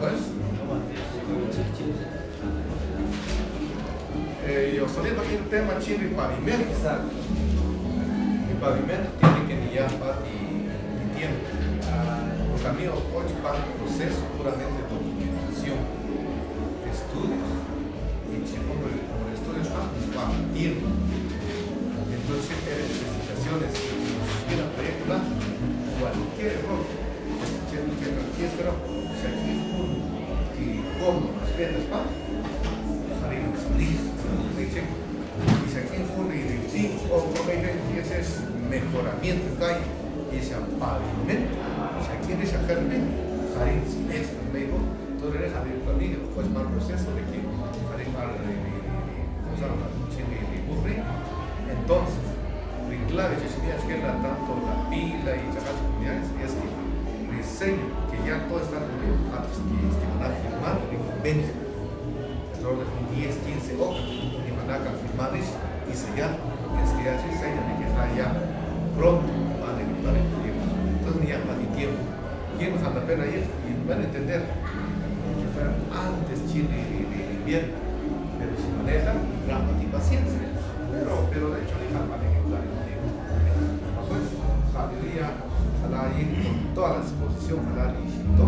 pues. Eh, yo solito aquí el tema chino y pavimento. Exacto. El pavimento tiene que yapa y, y tiempo. Los amigos hoy para un proceso puramente documentación, estudios y chino, como el estudio está, va tiempo. Entonces hay especificaciones nos quiera película, cualquier error, que cualquier error, si aquí como las ventas va, salir salir, dice, si aquí y sí, o y ese es mejoramiento hay, y ese pavimento, aquí en ese jardín, salir es medio, todo eres a ver conmigo, pues mal proceso de que salir mal, ¿cómo se llama? Entonces, la clave se que la tanto la pila y las comunidades es que diseño que ya todo está convenio. Alrededor de 10, 15 hojas y van a firmar y sellar. Es que ya se enseña de que está ya pronto van a ejecutar el proyecto. Entonces, ya más ni tiempo. ¿Quién nos anda pena ir? Y van a entender que fueron antes Chile y invierno. Pero si manejan, gran paciencia pero, pero de hecho deja para ejecutar el proyecto. Pues, saldría a ir con toda la disposición el instituto,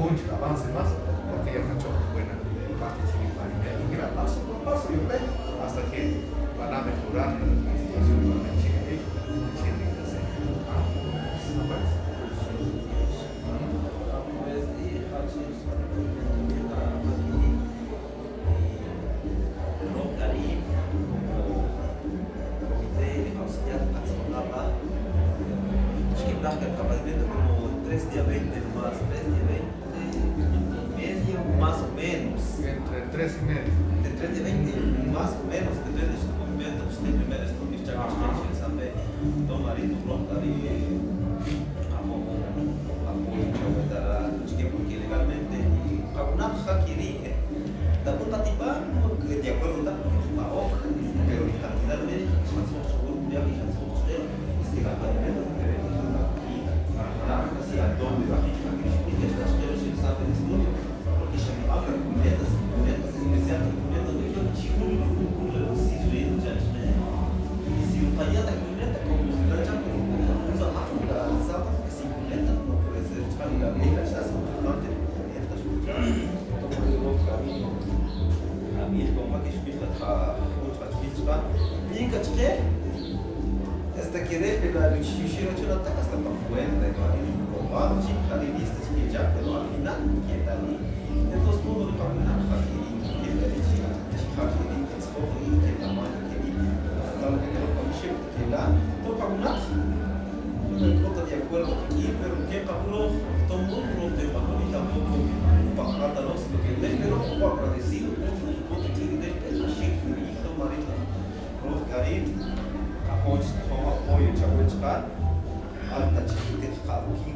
mucho avance más, porque ya cachó buena parte de y mira, paso por paso, veo, hasta que van a mejorar la situación con el Chile y la serie. ¿No parece? como 3 días 20 más 3 días 20 3 y medio. de 3 de 20 más o menos depende do movimento hasta que desde la Yushiro Chura hasta hasta para fuera, ¿no? Comprado, sí, la lista es ya, pero al final, ¿quién está ahí? De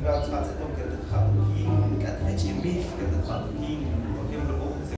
เราจะมาจากตรงเกิดจากข่าวทิ้งการให้ชีวิตเกิดจากข่าวทิ้ง